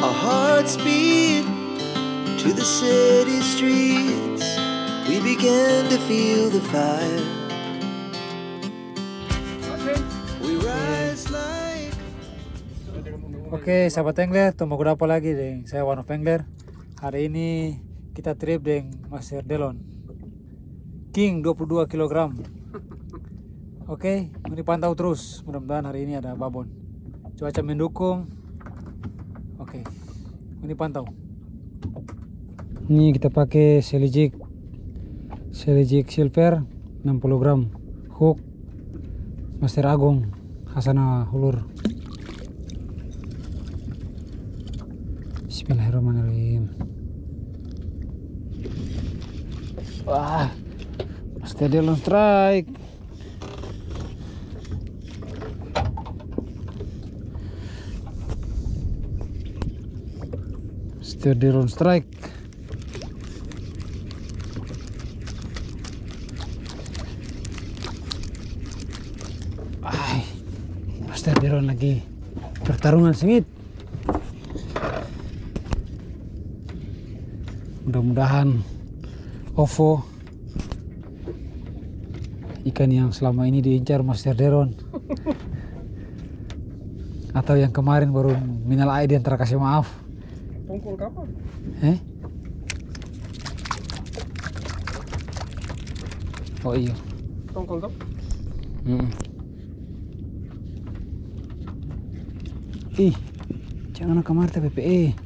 Our hearts beat to the city streets. We began to feel the fire. Oke, sahabat Pengler, tunggu apa lagi deng. Saya Wano Pengler. Hari ini kita trip deng Master Delon. King 22 kg. Oke, ini pantau terus. Mudah-mudahan hari ini ada babon. Cuaca mendukung. Oke, ini pantau. Ini kita pakai Selijik Selijik Silver 60 gram hook Master Agung Hasana Hulur Bismillahirrahmanirrahim. Wah, steady on strike. Steady on strike. Ay, steady on lagi. Pertarungan sengit. mudah-mudahan OVO ikan yang selama ini diincar Master Deron atau yang kemarin baru minal aidin terkasih maaf Tongkol kapan? eh oh iya Tongkol kap? Mm. ih jangan kemarin PPE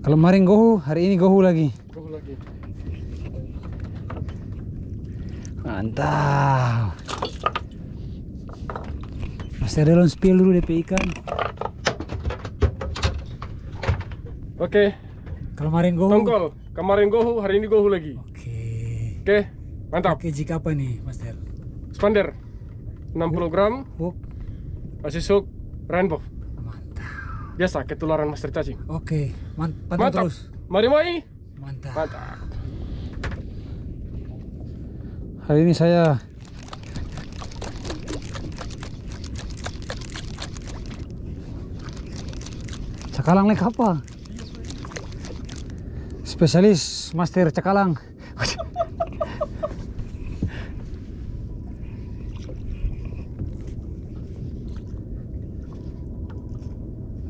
kalau kemarin gohu hari ini gohu lagi Kau lagi. Mantap. Masih ada lon spill dulu DP ikan. Oke, Kalau kemarin gohu. tongkol. Kemarin gohu, hari ini gohu lagi. Oke. Oke, mantap. Oke, jika apa nih, Master? Spander 60 gram, Hook. masih hook rainbow. Mantap. Biasa ketularan master cacing. Oke, man pantau Mantap. terus. Mari mai. Mantap. Mantap. Hari ini saya Cakalang lek apa? Spesialis Master Cakalang.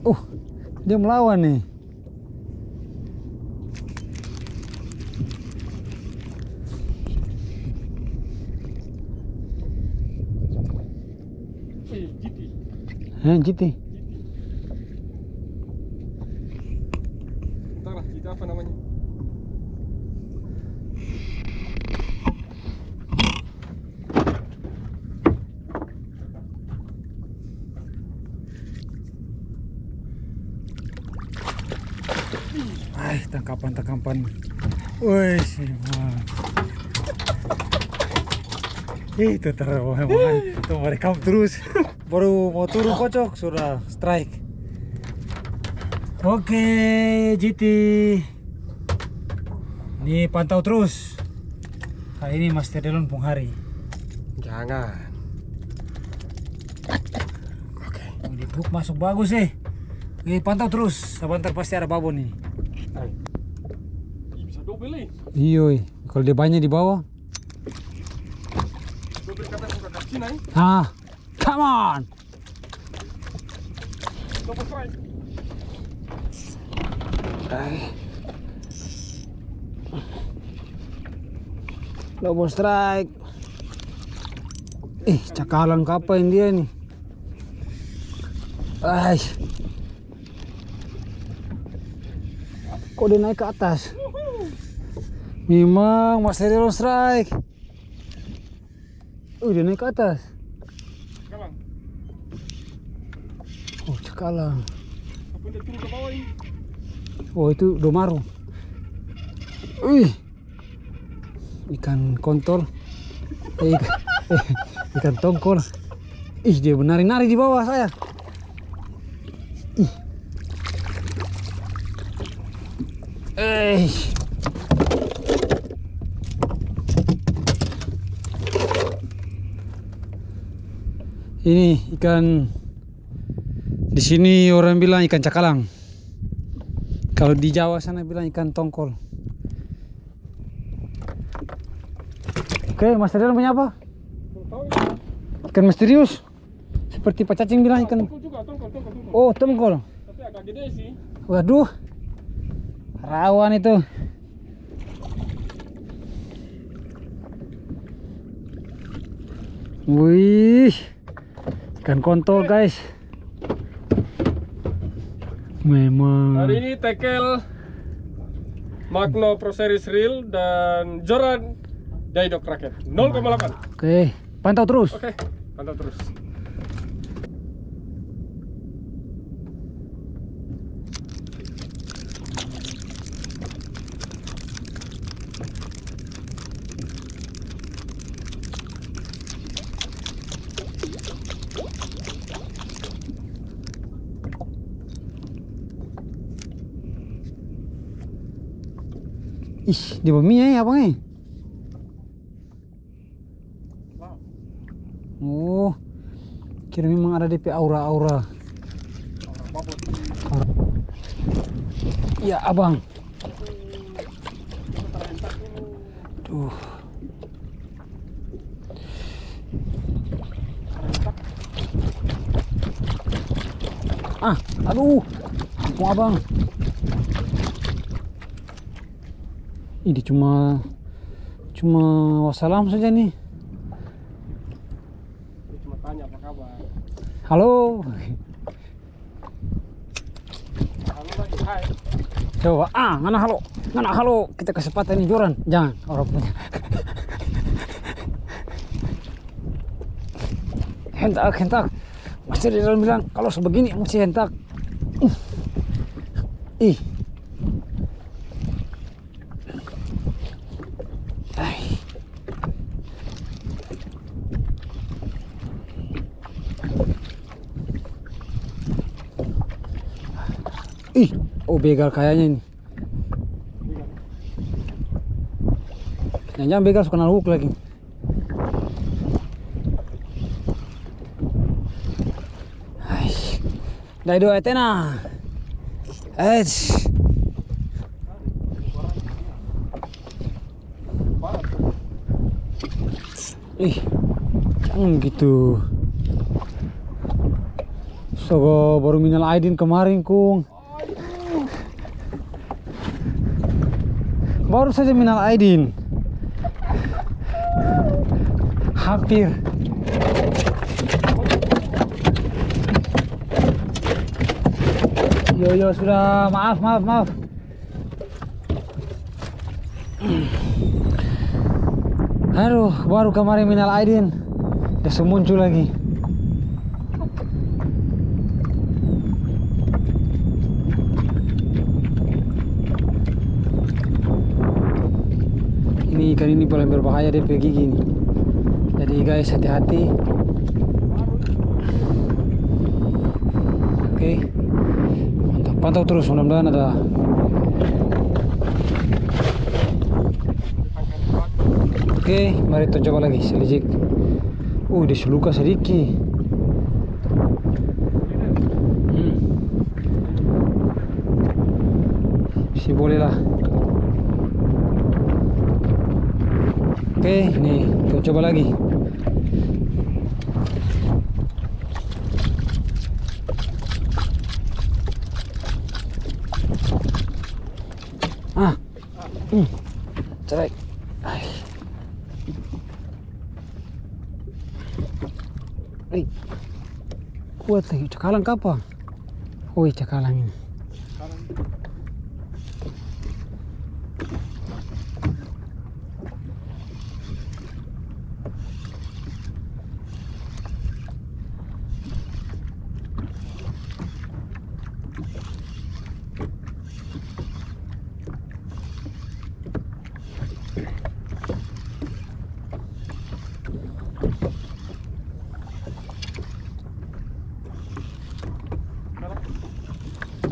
Uh, dia melawan nih. Eh, gitu. Entahlah, kita apa namanya? Ay, tangkapan-tangkapan. Wih. Itu terlalu Tuh merekam terus. Baru mau turun kocok sudah strike. Oke, GT. Ini pantau terus. Kali ini Master Delon Punghari. Jangan. Oke. Ini hook masuk bagus sih. Oke, pantau terus. Sebentar pasti ada babon ini. Ih, double eh. Iya, kalau dia banyak di bawah. Ah, come on. Double strike. Strike. Eh, cakalang kapan dia nih? Ay. Kok dia naik ke atas? Memang masih ada long strike. Oh, dia naik ke atas. Sekarang. Oh, cakalang. Apa dia turun ke bawah ini? Oh, itu domaru. Wih. Ikan kontol. Eh, ikan, eh, ikan tongkol. Ih, dia menari-nari di bawah saya. Ih. Eh. Ini ikan Di sini orang bilang ikan cakalang. Kalau di Jawa sana bilang ikan tongkol. Oke, Mas Rian punya apa? Ikan misterius. Seperti Pak Cacing bilang ikan. Oh, tongkol. Tapi agak gede sih. Waduh. Rawan itu. Wih. Ikan kontol, guys. Memang. Hari ini tekel Magno Pro Series Reel dan Joran Daidok Raket 0,8. Oke, pantau terus. Oke, pantau terus. Ih, di bumi ya abang eh. Oh, kira memang ada DP aura-aura. Iya abang. Tuh. Ah, aduh. Ampun abang. Ini cuma cuma wassalam saja nih. Cuma tanya apa kabar. Halo. Halo lagi, hai. Coba ah, mana halo? Mana halo? Kita kesempatan ini joran. Jangan orang punya. hentak, hentak. Masih di dalam bilang kalau sebegini mesti hentak. Ih. Ai. Ih, begal kayaknya ini. Jangan-jangan begal suka naluk lagi. Dai dua etena. Eh. Ih, jangan gitu. Sogo baru minal aidin kemarin kung. Baru saja minal aidin. Hampir. Yo yo sudah maaf maaf maaf. Aduh, baru kemarin minal aidin. Udah muncul lagi. Ini ikan ini paling berbahaya dia pergi gini. Jadi guys hati-hati. Oke. Mantap. Pantau terus mudah-mudahan ada Oke, mari kita coba lagi selijik. Uh, dia seluka sedikit. Hmm. Si boleh lah. Oke, nih kita coba lagi. Ah, hmm. cerai. Ai. Kuat lagi. Cakalang kapal. Wih, cakalang ini.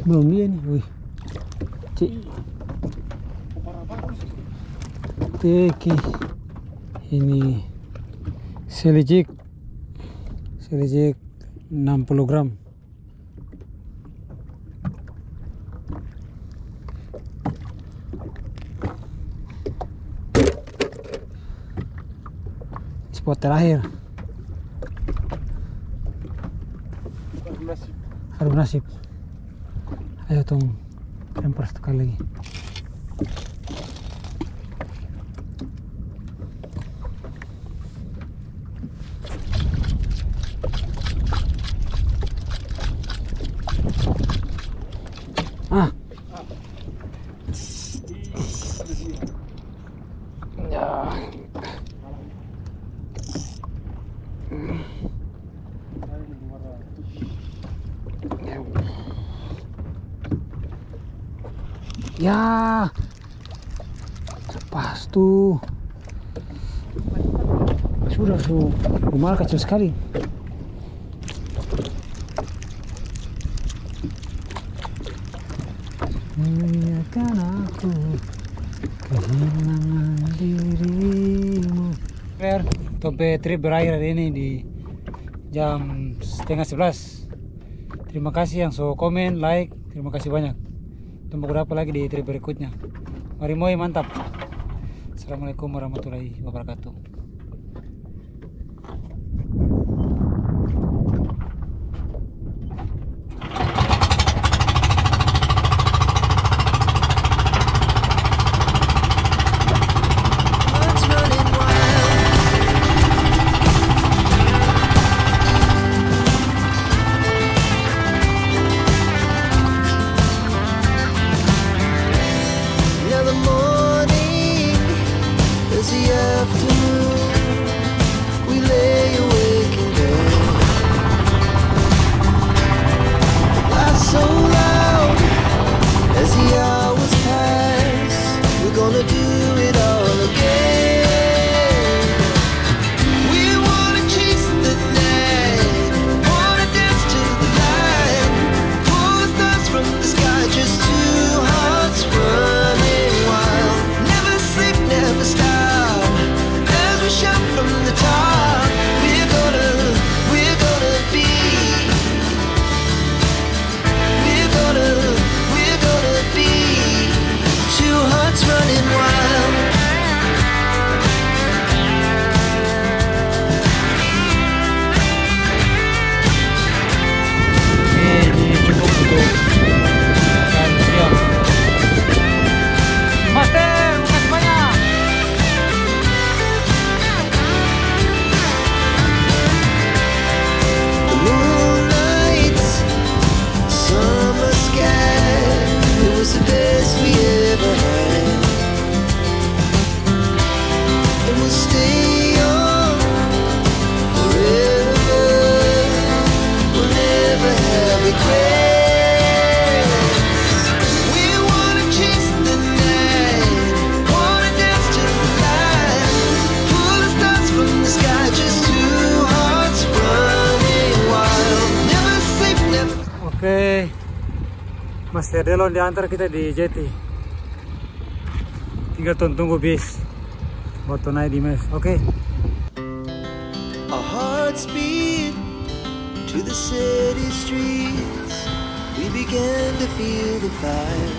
belum dia nih. Wih. Cik. Teki. Ini. Selijik selijik 60 gram. Spot terakhir. Harus nasib harus nasib. Ayo tong Lempar sekali lagi Ya. Pas tuh. Sudah tuh. Lumayan kecil sekali. Mengingatkan aku kehilangan dirimu. Fair, tope trip berakhir hari ini di jam setengah sebelas. Terima kasih yang so komen, like, terima kasih banyak. Tunggu berapa lagi di trip berikutnya. Mari moi mantap. Assalamualaikum warahmatullahi wabarakatuh. Mas Delon diantar kita di Jeti. Tinggal tunggu bis. Buat naik di mes. Oke. Our hearts beat to the city streets. We began to feel the fire.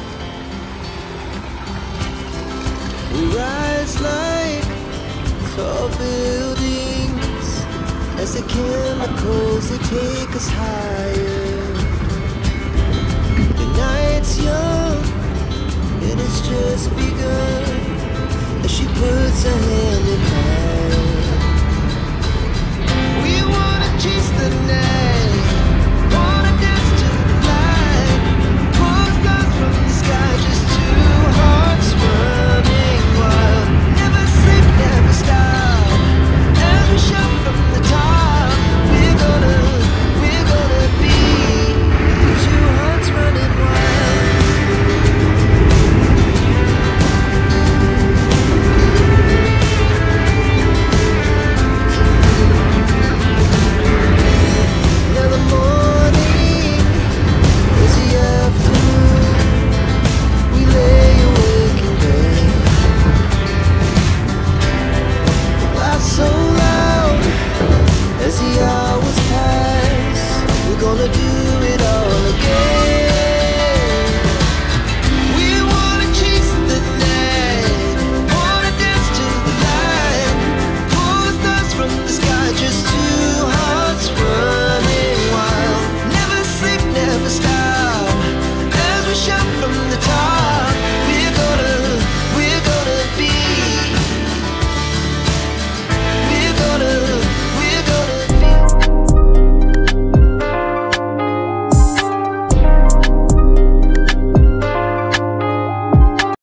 We rise like tall buildings as the chemicals they take us higher. night's young, and it's just begun. As she puts